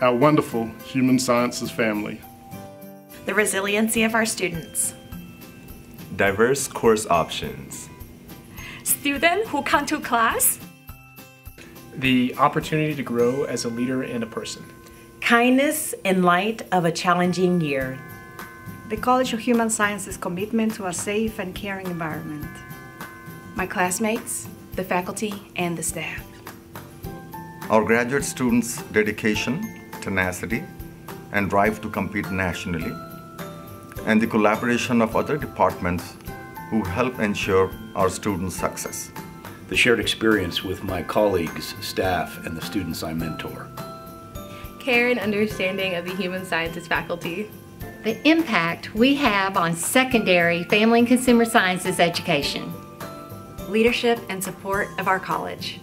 our wonderful human sciences family. The resiliency of our students. Diverse course options. Students who come to class. The opportunity to grow as a leader and a person. Kindness in light of a challenging year. The College of Human Sciences commitment to a safe and caring environment. My classmates, the faculty, and the staff. Our graduate students' dedication, tenacity, and drive to compete nationally, and the collaboration of other departments who help ensure our students' success. The shared experience with my colleagues, staff, and the students I mentor. Care and understanding of the human sciences faculty. The impact we have on secondary family and consumer sciences education. Leadership and support of our college.